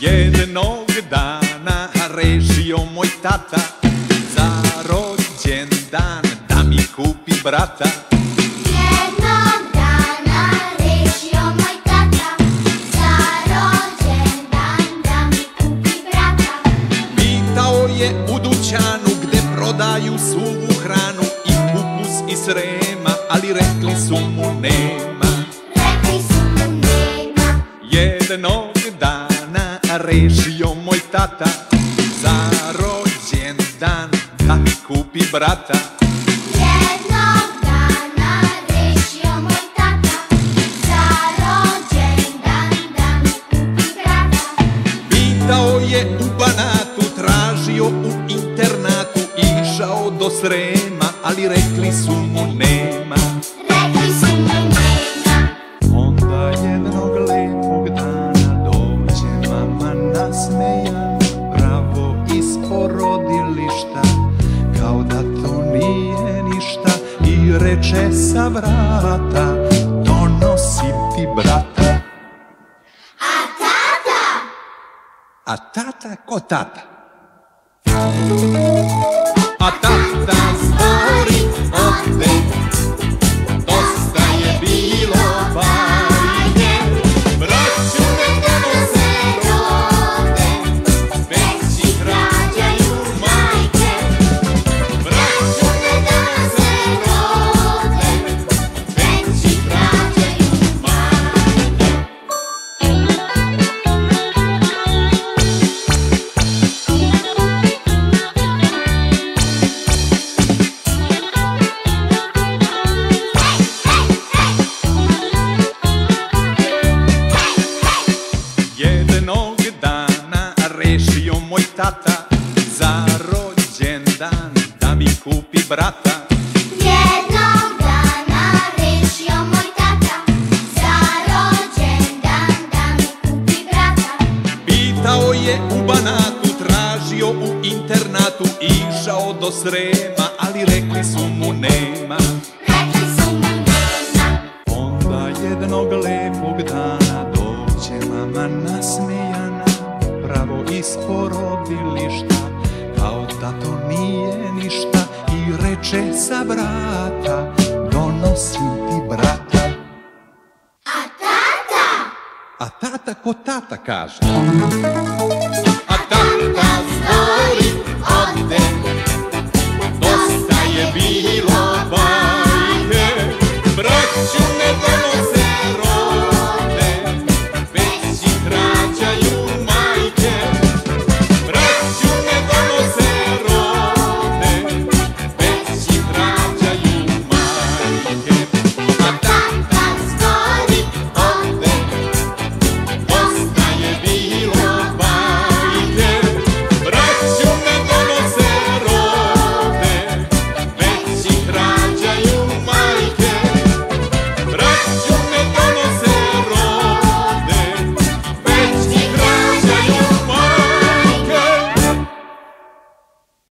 Jednog dana rešio moj tata. Za rođendan da mi kupi brata dućanu gde prodaju suvu hranu I kupus i srema, ali rekli su mu nema. Rekli su mu nema. Jednog dana rešio moj tata Za rođendan da mi kupi brata. Jednog dana rešio moj tata Za rođendan da mi kupi brata. Pitao je u Banatu, tražio u do Srema, ali rekli su mu nema. Rekli su mu nema. Onda jednog lepog dana dođe mama nasmejana Pravo iz porodilišta, kao da to nije ništa I reče sa vrata, donosim ti brata. A tata? A tata ko tata? A tata Za rođendan da mi kupi brata. Jednog dana rešio moj tata Za rođendan da mi kupi brata. Pitao je u Banatu, tražio u internatu Išao do Srema, ali rekli su mu nema. Rekli su mu nema. Onda jednog lepog dana dođe mama nasmejana Pravo Kao da to nije ništa I reče sa vrata Donosim ti brata. A tata? A tata ko tata kaže